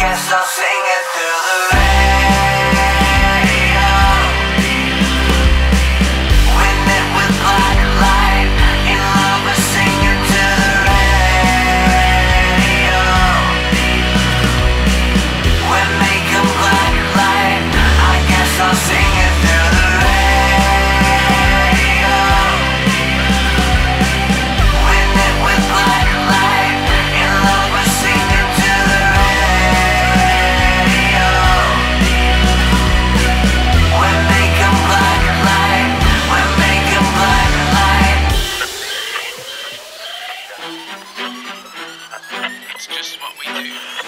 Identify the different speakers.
Speaker 1: Eu é só just what we do.